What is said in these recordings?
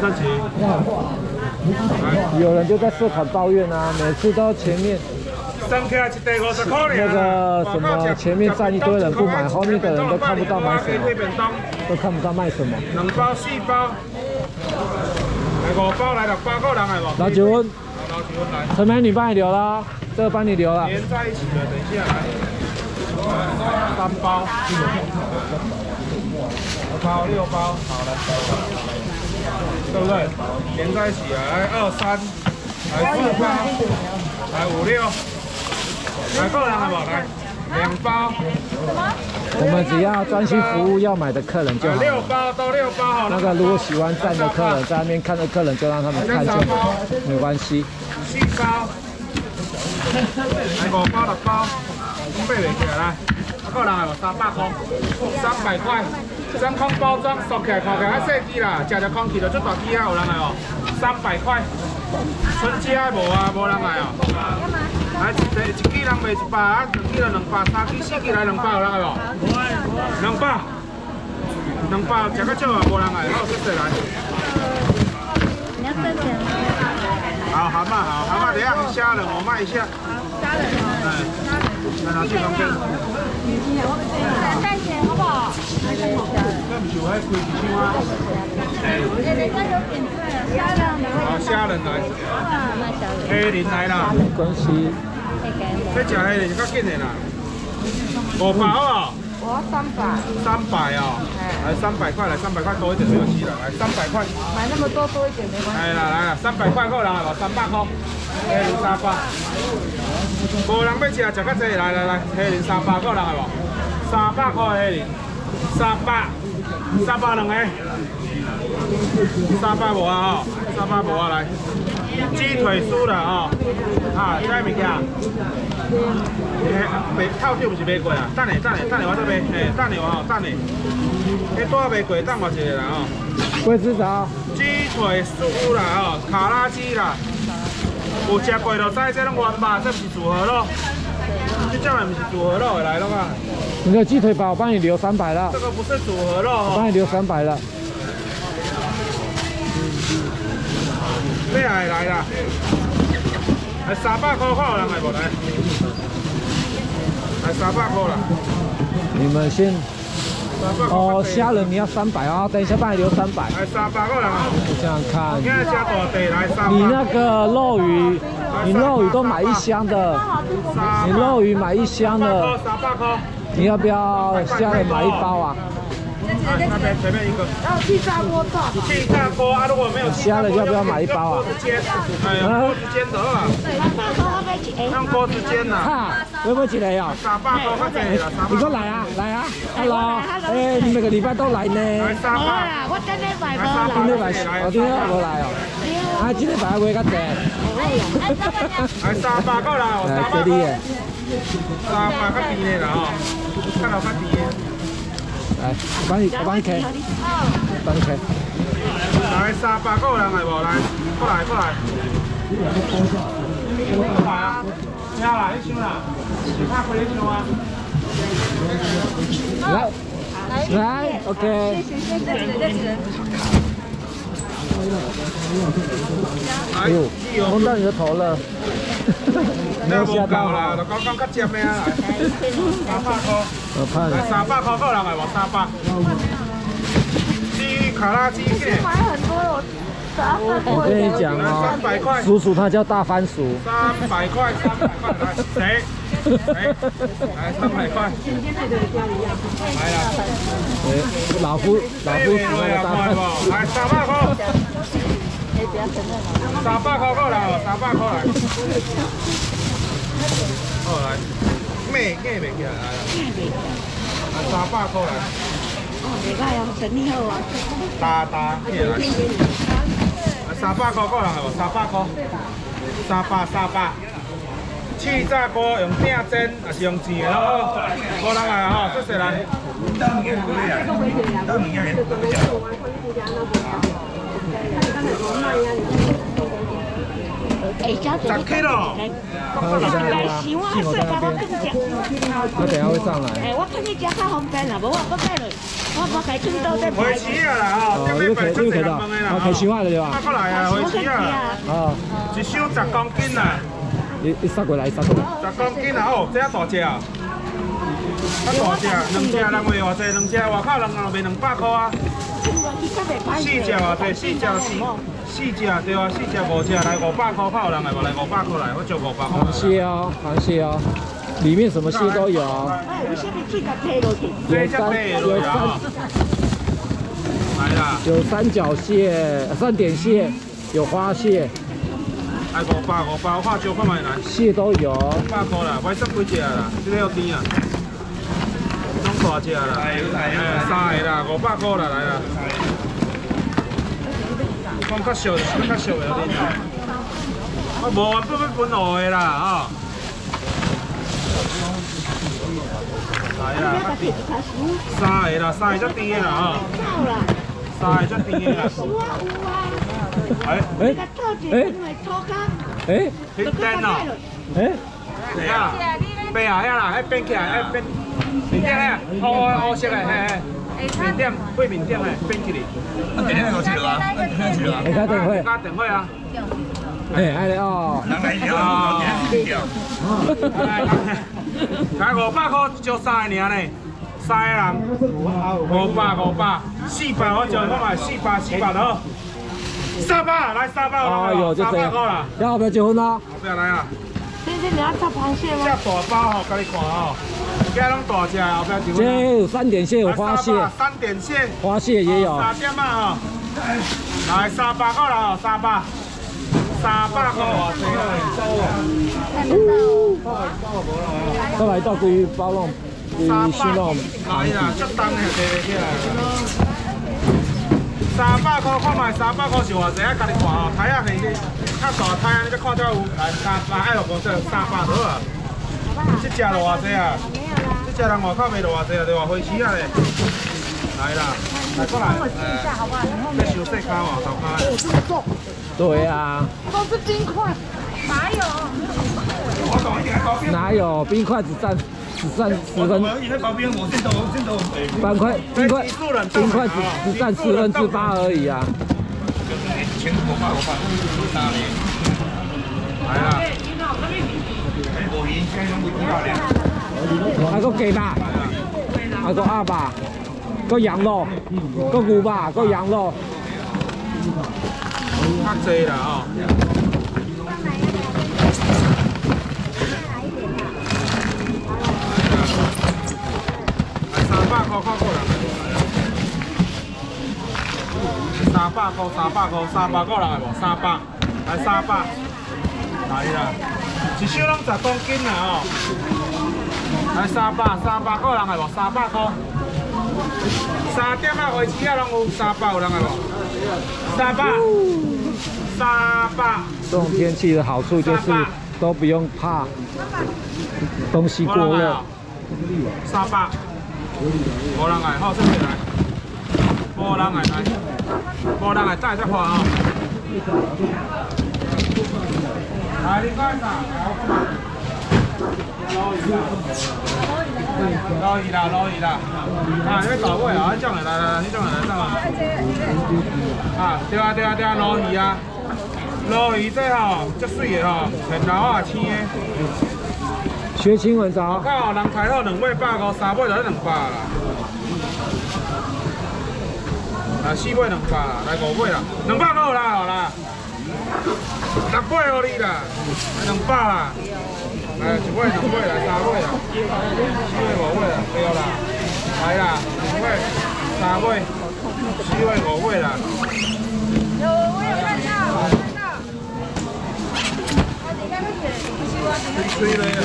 三级。有人就在社团抱怨啊，每次都前面那个什么前面站一堆人不买，后面的人都看不到买什么，都看不到卖什么。两包四包，来五包来六包够人系无？老九温，老九温来。陈美女帮你留了，这个帮你留了。连在一起的，等一下来。三包，五包六包，好了，对不对？连在一起啊，来二三，来四包，来五六，来够人了不？来两包。我们只要专心服务要买的客人就好。六包都六包好那个如果喜欢站的客人在那边看的客人就让他们看就好，没关系。七包，来五包六包。八袂起来，啊，个人系三百块，三百块，真空包装，熟起来看起来较细支啦，食着空气就足大支啊，有人来哦，三百块，春节无啊，无人来哦。来一一一支人卖一百，啊，两支来两百，三支四支来两百，有人来无？两百，两百，食较少啊，无人来，好，谢谢来。你要赚钱吗？好，蛤蟆好，蛤蟆等下虾仁我卖一下。虾。嗯。来拿去旁边。虾仁。好，虾仁来。黑鳞来啦。没关系。要吃黑鳞较紧的啦。五百哦。我三百。三百哦。来三百块，来三百块多一点没关系了，来三百块。买那么多多一点没关系。来啦来啦，三百块够了，三百块。黑鳞三百。无人要吃啊，食较济，来来来，黑鳞三百够啦系无？三百块黑鳞，三百，三百两个，三百无啊吼，三百无啊来，鸡腿酥了吼，啊，这物件，卖套酒不是卖过啊？等下等下等下我再卖，嘿，等下哦，等下，迄带卖过，等我一下啦吼。桂枝啥？鸡腿酥啦吼，卡拉鸡啦。有食过就知，这拢原吧，这不是组合肉，这叫的不是组合肉来了嘛？你的鸡腿堡我帮你留三百了。这个不是组合肉，我帮你留三百了。咩来来啦？来三百块好人来不来？来三百块啦。你们先。哦，虾仁你要三百啊，等一下帮你留三百。来三百个人啊！我想想看。现在加大地来三百。你那个肉鱼，你肉鱼都买一箱的，你肉鱼买一箱的。三百块。你要不要下来买一包啊？那边前面一个。然后气炸锅炸。气炸锅啊，如果没有虾了，要不要买一包啊？煎，哎呀，锅子煎的啊。用锅子煎呐。哈，会不会起来呀？三百块块钱了。你过来啊，来啊，Hello，哎，你每个礼拜都来呢。来三百。我今天买过来。今天买，我今天无来哦。啊，今天买会较济。来 三百过来，三百块。三百较低的啦吼，看到较低的。来，帮你，我帮你开，帮你开。来三百个人来无？来，过来，过来。来啊！听啦，你唱啦，你拍过你唱啊。来，来，OK。哎呦，碰到你的头了。没有吓到啦，就讲讲较尖的啊，三百块，来三百块？三百。鸡卡拉鸡片。买很多我跟你讲哦，三百块。叔叔他叫大番薯。三百块，三百块，来谁？谁？来三百块。来啦。哎，老夫，老夫喜欢的大番薯。来三百块。三百块够了，三百块来。好来，咩咩袂起来啊？三百块来。哦，袂歹哦，生意好啊。大大起来。三百块够人无？三百块。三百三百。气炸锅用鼎煎还是用煎的咯？无人来吼，谢谢来。哎，家姐，十 kilo，他在那边啊，信我在那边，他等下会上来。哎，我看你家较方便啦，无我搁带落，我我开春刀再回起啊啦吼，哦，这个可以，这个可以的，啊，可以洗化的对吧？过来啊，回起啊，啊，一箱十公斤啦，一一杀过来，杀过来。十公斤啊，哦，这大只啊，较大只，两只人卖偌济？两只外口人卖两百块啊。四只偌济，四只四，四只对啊，四只五只来五百块，怕有人来无？来五百块来，我就五百块。螃蟹哦，螃蟹哦，里面什么蟹都有。哎，为什么最甲推落去？有三有三，来啦，有三角蟹、三点蟹，有花蟹，来五百五百，我看招看卖来，蟹都有。五百块啦，买十几只啦，这个要甜啊。拢大只啦，哎，三个啦，五百块啦，来啦。讲较俗，讲较俗的有点。我无啊，不要分五个啦，吼。来啦，三个啦，三个才甜的啦，吼。三个才甜的啦。哎哎哎哎平等哦。哎，对啊，变啊遐啦，迄变起来，迄变面顶咧，乌乌色的，嘿嘿，面顶背面顶的变起来。等下我去了，等下去了。你看电话，加电话啊。哎，哎哦，人来了，点掉。才五百块就三个尔呢，三个人五百五百，四百我就我买四百四百的。三百来三百，哎呦，就这样块啦。要不要结婚呢？不要来啊！今天你要吃螃蟹这吗？大包吼，给你看吼，这拢大只，后边就。这有三点蟹，有花蟹，三点蟹，花蟹也有。三点嘛吼，来三百块啦吼，三百，三百块偌济再来到关于包弄，三关于新弄来啦，足重的摕起来。三百块看卖，三百块是偌济啊？家己看吼，台啊是较大台啊，你要看到有来三百爱六公这三百好啊。这只就偌济啊？这只人外口卖就偌济啊？啊嘞。来啦，来过来。要收细卡哦，头卡。对啊，都是冰块，哪有？我懂一点，包冰。哪有冰块只占只占十分，我你那包冰，块冰块冰块只只占四分之八而已啊。全国八我八，哪里？来啦，我赢，现在用不到两。还个鸡吧，还个鸭吧，个羊肉，个牛吧，个羊肉。较济啦吼。来三百块看过来。三百块，三百块，三百个人的无？三百，来三百，来啦，一箱拢十公斤啦吼。来三百，三百个人来无？三百块。三点啊，回市啊，拢有三百有人的无？三百，三百。这种天气的好处就是都不用怕东西过热。三百，无人来，好，这边来，无人来来，无人来再再看啊。来，你看啥？捞鱼啦，捞鱼啦！啊，你要搞尾啊？你种来来来，你种来来，种啊！啊，对啊对啊对啊，捞鱼啊！捞鱼这吼，足水的吼，很老啊，青的。学亲吻着，靠，人开到两尾百块，三尾就两百啦。来四百两百啦，来五百啦，两百够啦，好啦。六百互你啦，来两百啦。来一百两百来三百啦，四百五百啦，对啦。来啦，两百三百，四百五百啦。有，我有看到，我看到。水水了呀！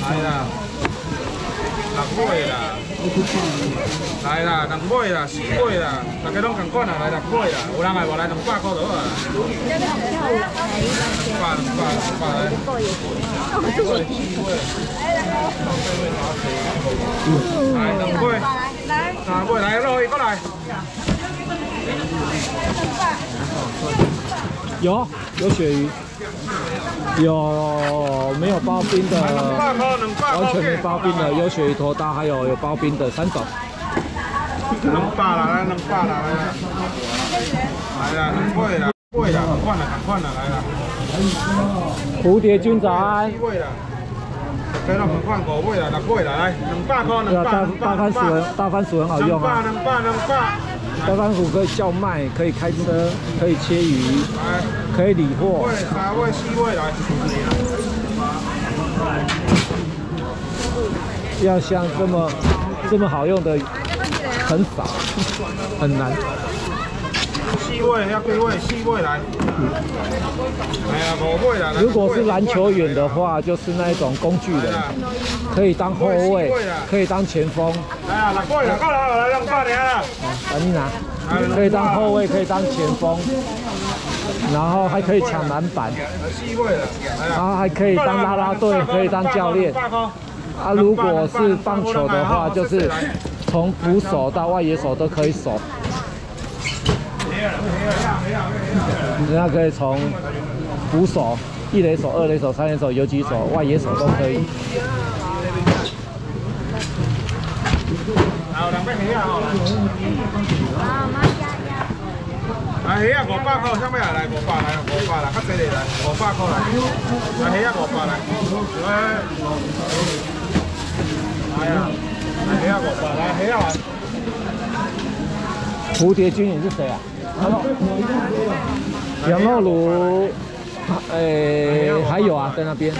来啦，六尾啦，来啦，两尾啦，四尾啦，大家拢共款啊，来六尾啦，有人来无来两百块就好啊。两百两百两百来。来两尾，三尾来落去过来。有有鳕鱼，有没有包冰的？完全没包冰的，有鳕鱼头刀，还有有包冰的三种。两百啦，来两百啦，来了，来啦，两百啦，百啦，换啦，换了，来了。蝴蝶君早安。四位啦，给咱们换五位啦，六位啦，来，两百块，两百，大两百，大番薯大番薯很好用啊。两百，两百，两百。大山虎可以叫卖，可以开车，可以切鱼，可以理货。要像这么这么好用的很少，很难。四位要几位？四位来。哎呀，五位啦。来如果是篮球员的，话，就是那一种工具人，可以当后卫，可以当前锋。哎呀，六位啦，够了，来两百尔啦。啊，你拿，可以当后卫，可以当前锋，然后还可以抢篮板，然啊。后还可以当啦啦队，可以当教练。啊，如果是棒球的话，就是从捕手到外野手都可以守，人家可以从捕手、一垒手、二垒手、三垒手、游击手、外野手都可以。好，两百鱼啊，好来。来鱼啊，五百块，啥物啊？来五百，来五百啦，较济嘞来，五百块来。来鱼啊，五百来。来啊，来鱼啊，五百来，鱼啊。蝴蝶君你是谁啊？羊肉炉，诶、还有啊，在那边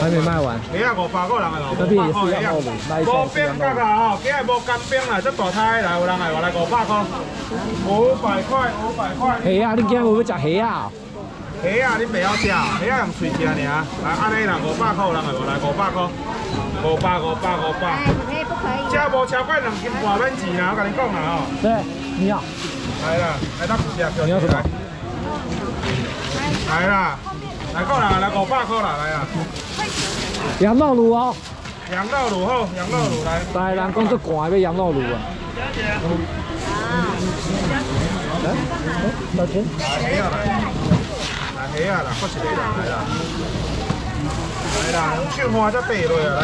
还没卖完。鱼啊，五百个人的咯，那边也是羊肉炉，那一无串是冰格羊肉炉。啦吼，今日无干冰啦，这大胎来有人来，我来五百块，五百块，五百块。虾啊，你今日有要食虾啊？虾啊，你袂晓食，虾啊用喙食尔。来，安尼啦，五百块有人来无？来五百块，五百，五百，五百。哎，不可以。这无超过两斤半免钱啦，我跟你讲啦吼。对，你要。来啦，来咱食小你要什么？来啦，来个人来五百块啦，来啊。羊肉炉哦，羊肉卤好，羊肉卤来。来，人讲这寒要羊肉炉啊。来，多少钱？来虾啊来，来虾啊啦，搁一个啦，来啦。来啦，两手花才地落啊，来。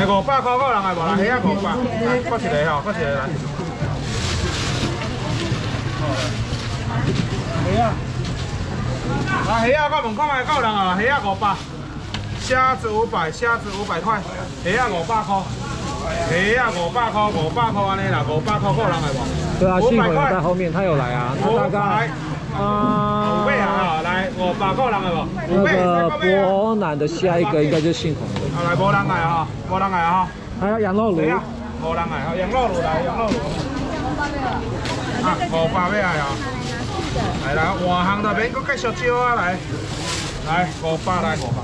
来五百块个人来无？啦虾啊五百，来搁一个吼，搁一个来。虾啊，来虾啊，我问看卖够人啊，虾啊五百，虾子五百，虾子五百块，虾啊五百块，虾啊五百块，五百块安尼啦，五百块够人来无？对啊，五信口有在后面，他有来啊。他大五百概，啊五百啊，来五百个人来无？五百那个三个买啊！博南的下一个应该就是信口的。啊来，无人来啊，无人来啊，还有羊肉炉，无人来，羊肉炉来，羊肉炉。啊，五百尾啊！来啦，换行就免搁继续招啊，来，来五百来五百。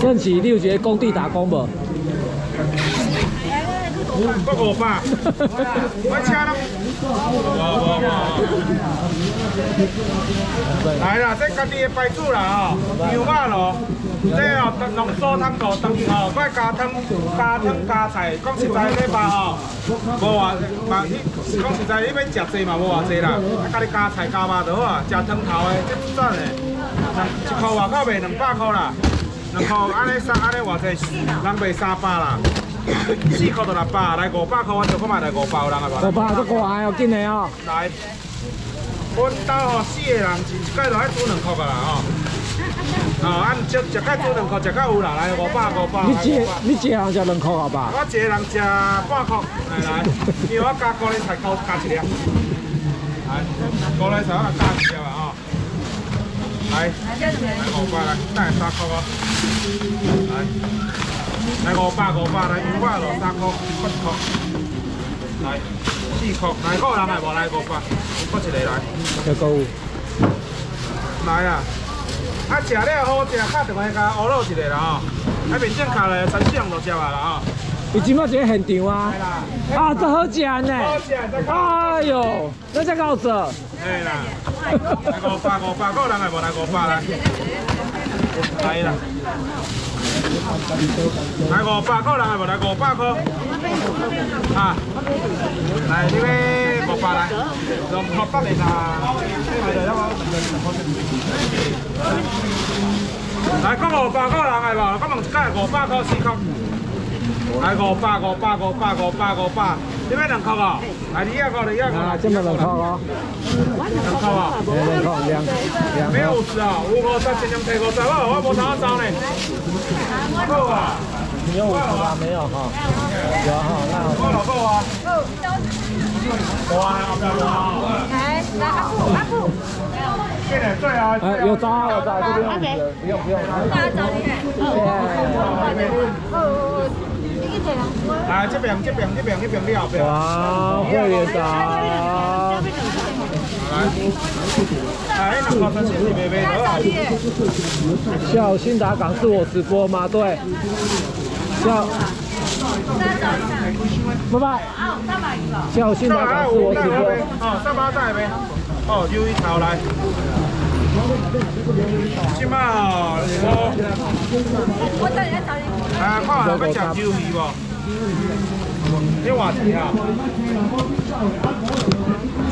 正起，你有觉得工地打工不？搁五百。我车拢。无无无。来啦，这家己的牌子啦吼，牛肉咯，这哦浓缩汤头汤吼，我加汤加汤加菜，讲实在这吧哦，无话嘛你讲实在你要食济嘛无偌济啦，啊甲你加菜加肉就好啊，食汤头的这不赚的，一箍外口卖两百箍啦，两箍安尼三安尼偌济，人卖三百啦。四块就六百，来五百块，我就看卖来五百有人来无？五百都过来哦，紧的哦。来，阮兜吼四个人一一摆就爱煮两块个啦吼。哦，啊食食较煮两块，食较有啦，来五百五百。你一你一个人才两块好吧？我一个人食半块，来来，因为我加高丽菜高加一粒。来，高丽菜我加一粒啊哦。来，来五百来，等下三块哦。来，来五百五百来，五百落三块，八块。来，四块，来个人来无？来五百，搁一个来。要购物。来啊！啊，食了好食，敲电话甲乌鲁一个啦吼。啊，面正卡来，三四样就食啊啦吼。你今麦这个现场啊？啦，啊，这好食呢！好食，再讲。哎呦，那才搞这。嘿啦，来五百五百，个人来无？来五百啦。来啦。来五百块人的无？来五百块。啊，来这边五百来，用五百来啦。来，讲五百块人的无？讲问一届五百块四块。来五百五百五百五百五百，这边两块哦。来你也块，你也块。啊，这么两块哦。两块啊？两块两两。没有五十啊，五五十尽量提五十，我我无啥走呢。够啊？你有五十吗？没有哈。有哈，那好。够了够啊。够。哇，漂亮！来，来阿布阿布。这点对啊。哎，有招有招，这边不用不用。大家找你。哦哦。来这边这边这边这边你后边。哇，会员的。小心打港是我直播吗？对。小。拜拜。小新达港是我直播。哦，三八带没？哦，有一条来。今嘛哦，我。啊，看下要食鱿鱼无？你偌钱啊？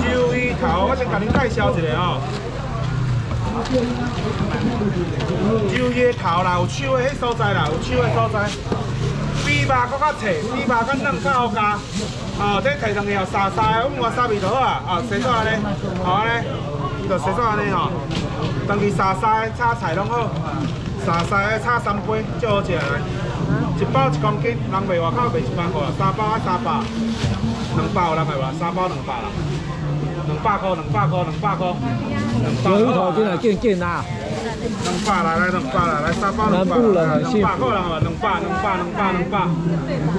鱿鱼头，我先甲您介绍一下哦。鱿鱼头啦，有手的迄所在啦，有手的所在。肥肉搁较脆，肥肉较嫩较好加。哦，这摕上去哦，沙沙的，我们话沙味就好啊。哦，洗煞安尼，好安尼，就洗煞安尼吼。当去沙沙的炒菜拢好，沙沙的炒三杯，最好食来。一包一公斤，人卖外口卖一百块，三包啊三百，两包人卖无？三包两百啦，两百块，两百块，两百块，两百块。进来见见啦。两百来来两百来来三包两百，两百块人嘛，两百两百两百两百。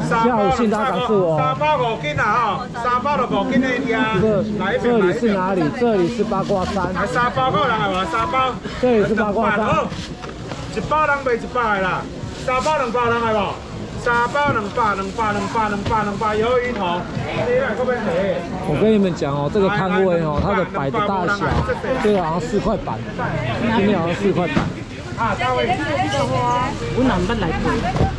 三包三包，三包五斤啊吼，三包就五斤的呀。这里是哪里？这里是八卦山。来三包够人系无？三包。这里是八卦山。一包人卖一百啦。三包两百人系无？三包两百，两百，两百，两百，两百，鱿鱼头。我跟你们讲哦，这个摊位哦，它的摆的大小，这个好像四块板，今天好像四块板。啊，三位。我南北来过。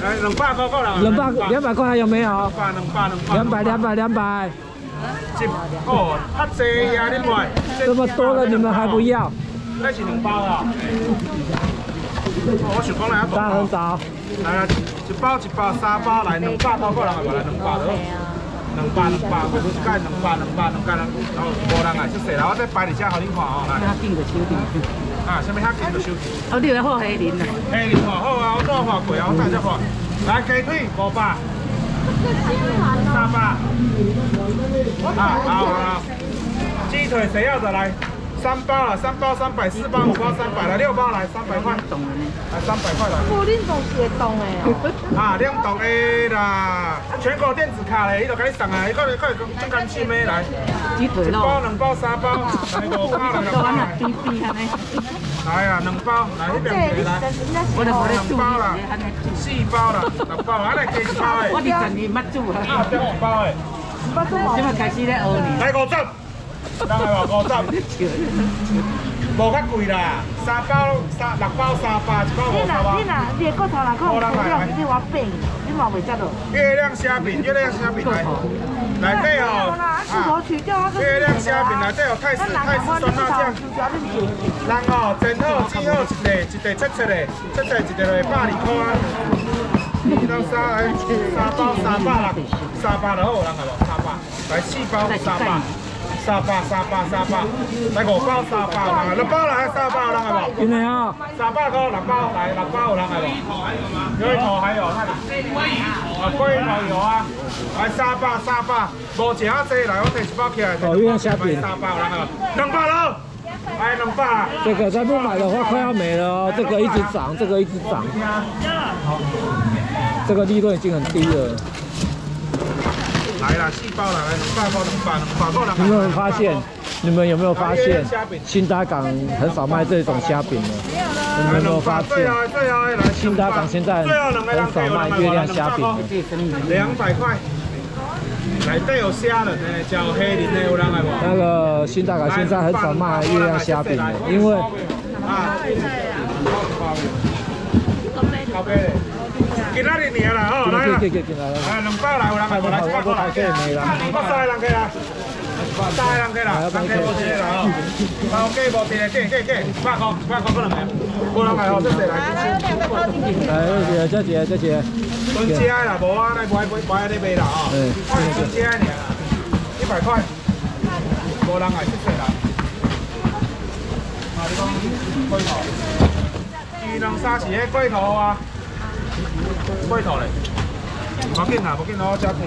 两百块够了。两百两百块还有没有？两百两百两百。哦，太济呀，你买。这么多了，你们还不要？那是两包啊。我想讲来啊，大很早。来来，一包一包三包来，两百块够人来，来两百了。两百两百，我一盖两百两百两百，然后无人啊，出事啦，我再摆你只，互你看哦。来。他订的手订。啊，什么他订的手订？哦，你有好黑鳞啊？黑林画好啊，我多画过啊，我带只画。来鸡腿五百。三百。啊，好好。鸡腿谁要的来？三包了，三包三百，四包五包三百了，六包来三百块。来三百块来。哦，恁总是会动的哦。啊，两动的啦，全国电子卡嘞，伊就给你送啊，伊可能可能真甘心的来。鸡腿咯。一包两包三包，来 五包两包来。来啊，两包，来那边来。我两包啦，四包啦，六包，来来加一包的。我哋真係乜做啊？啊，加一包的。今日开始咧学你。来五十。当然话五十，无较贵啦，三包三六包三百，一包五十啊。你呐，你呐，你个头人看，月亮你我变，你嘛袂得咯。月亮虾饼，月亮虾饼来，来对哦。月亮虾饼来对哦，泰式泰式酸辣酱。人哦，真好，煮好一袋一袋切切嘞，切切一袋就百二块啊。一到三，三包三百六，三百就好，人系无？三百，来四包三百。三百三百三百，来五包沙巴，来六包来三百，有人系无？今年啊，三百个六包来六包有人系无？龟头还有，那里。啊，龟头有啊，来三百三百，无食啊济，来我摕一包起来。哦，月亮虾饼。三百有人系无？两百了。来两百。这个再不买的话快要没了哦，这个一直涨，这个一直涨，这个利润已经很低了。来啦，四包啦，来两百块，两百，两百块，两你们有没有发现？你们有没有发现新达港很少卖这种虾饼了？你们有没有发现？最后最后来，新达港现在很少卖月亮虾饼了。两百块。内底有虾仁的，加有黑鳞的，有人来无？那个新大港现在很少卖月亮虾饼了，因为啊，好杯的，今仔日年啦，哦，来啦，来两百来，有人来无？来一百块来，一百三人起来，三个人起来，三个无钱啦，哦，好鸡无钱的，给给给，一百块，一百块可能没，无人来哦，这谁来？来，这姐这姐。春节啦，无啊，来买买买你卖啦哦。嗯。春节尔，一百块，无人来，谢谢啦。啊，你讲龟头，鱼能三是迄龟头啊，龟头嘞，无紧啦，无紧啦，我加钱。